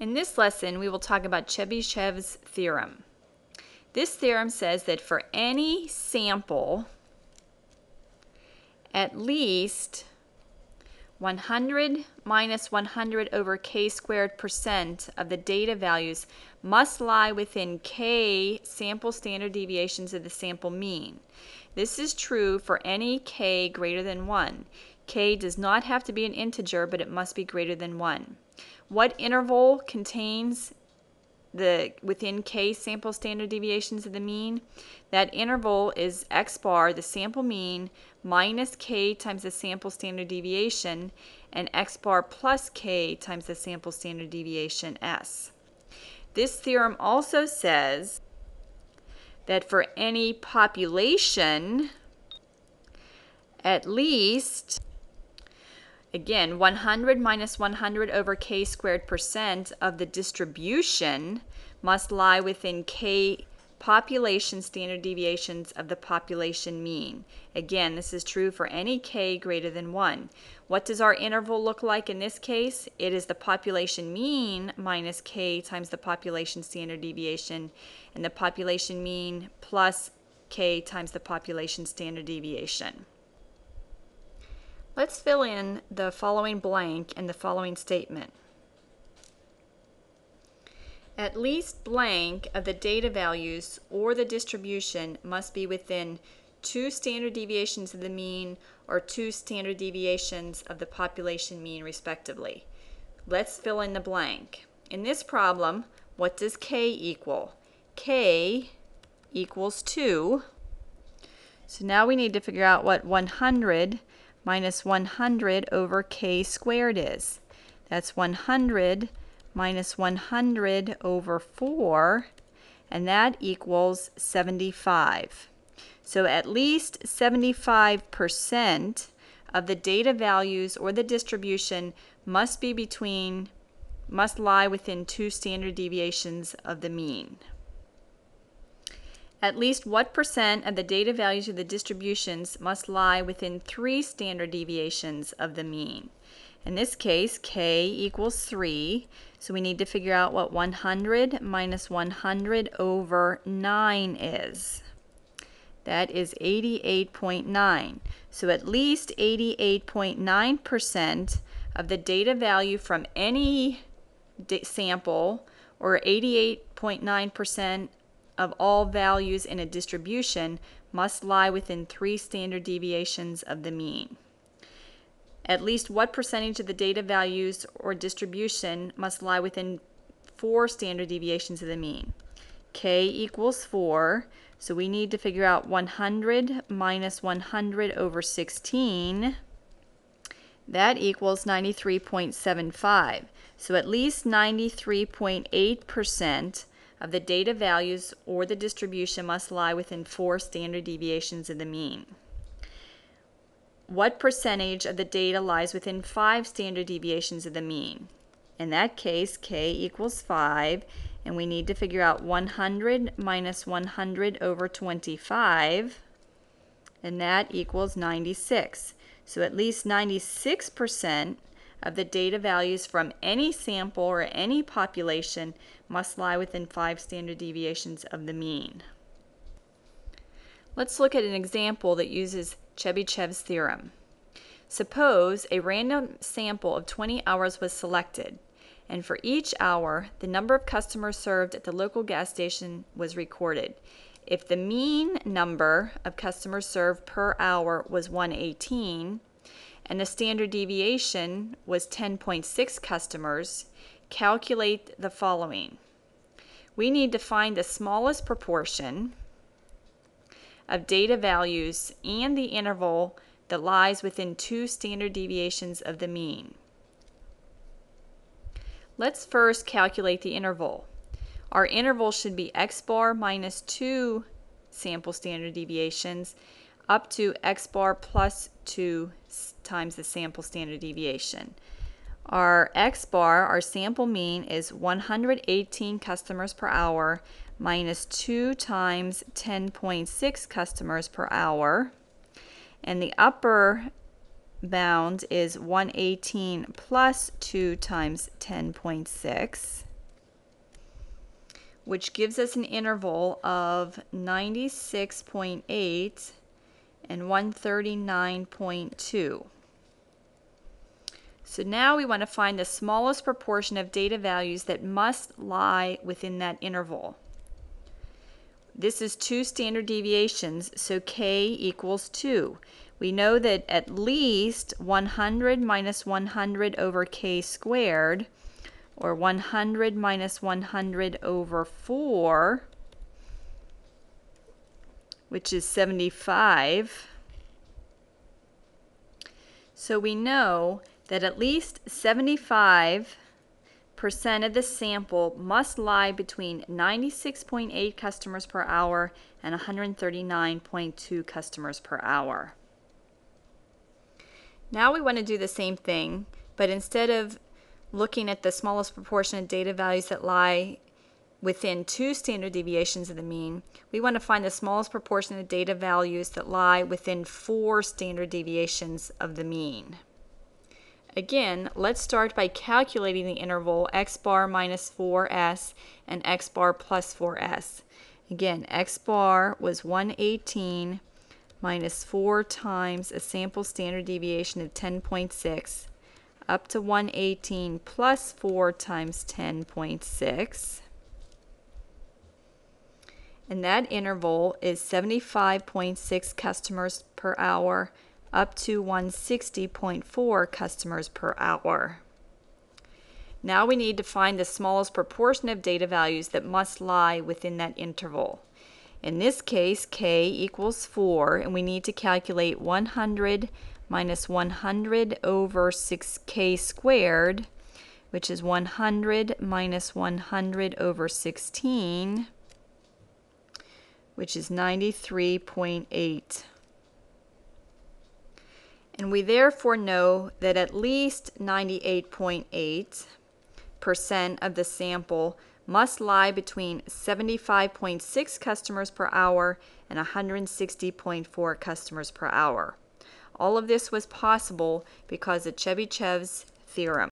In this lesson, we will talk about Chebyshev's theorem. This theorem says that for any sample, at least 100 minus 100 over k squared percent of the data values must lie within k sample standard deviations of the sample mean. This is true for any k greater than 1. K does not have to be an integer, but it must be greater than 1. What interval contains the within k sample standard deviations of the mean? That interval is x bar, the sample mean, minus k times the sample standard deviation, and x bar plus k times the sample standard deviation s. This theorem also says that for any population, at least Again, 100 minus 100 over k squared percent of the distribution must lie within k population standard deviations of the population mean. Again, this is true for any k greater than 1. What does our interval look like in this case? It is the population mean minus k times the population standard deviation, and the population mean plus k times the population standard deviation. Let's fill in the following blank in the following statement. At least blank of the data values or the distribution must be within two standard deviations of the mean or two standard deviations of the population mean respectively. Let's fill in the blank. In this problem, what does k equal? k equals 2. So now we need to figure out what 100 minus 100 over k squared is. That's 100 minus 100 over 4, and that equals 75. So at least 75% of the data values or the distribution must be between, must lie within two standard deviations of the mean. At least what percent of the data values of the distributions must lie within three standard deviations of the mean? In this case, k equals 3, so we need to figure out what 100 minus 100 over 9 is. That is 88.9. So at least 88.9% of the data value from any sample or 88.9% of all values in a distribution must lie within three standard deviations of the mean. At least what percentage of the data values or distribution must lie within four standard deviations of the mean? K equals 4, so we need to figure out 100 minus 100 over 16. That equals 93.75. So at least 93.8% of the data values or the distribution must lie within four standard deviations of the mean. What percentage of the data lies within five standard deviations of the mean? In that case, k equals 5, and we need to figure out 100 minus 100 over 25, and that equals 96. So at least 96% of the data values from any sample or any population must lie within five standard deviations of the mean. Let's look at an example that uses Chebyshev's theorem. Suppose a random sample of 20 hours was selected, and for each hour, the number of customers served at the local gas station was recorded. If the mean number of customers served per hour was 118, and the standard deviation was 10.6 customers, calculate the following. We need to find the smallest proportion of data values and the interval that lies within two standard deviations of the mean. Let's first calculate the interval. Our interval should be x bar minus 2 sample standard deviations up to x bar plus 2 times the sample standard deviation. Our x bar, our sample mean, is 118 customers per hour minus 2 times 10.6 customers per hour. And the upper bound is 118 plus 2 times 10.6. which gives us an interval of 96.8 and 139.2. So now we want to find the smallest proportion of data values that must lie within that interval. This is two standard deviations, so k equals 2. We know that at least 100 minus 100 over k squared, or 100 minus 100 over 4, which is 75. So we know that at least 75 percent of the sample must lie between 96.8 customers per hour and 139.2 customers per hour. Now we want to do the same thing, but instead of looking at the smallest proportion of data values that lie within two standard deviations of the mean, we want to find the smallest proportion of data values that lie within four standard deviations of the mean. Again, let's start by calculating the interval x bar minus 4s and x bar plus 4s. Again, x bar was 118 minus 4 times a sample standard deviation of 10.6 up to 118 plus 4 times 10.6. And that interval is 75.6 customers per hour up to 160.4 customers per hour. Now we need to find the smallest proportion of data values that must lie within that interval. In this case, k equals 4, and we need to calculate 100 minus 100 over 6k squared, which is 100 minus 100 over 16, which is 93.8. And we therefore know that at least 98.8% of the sample must lie between 75.6 customers per hour and 160.4 customers per hour. All of this was possible because of Chebyshev's theorem.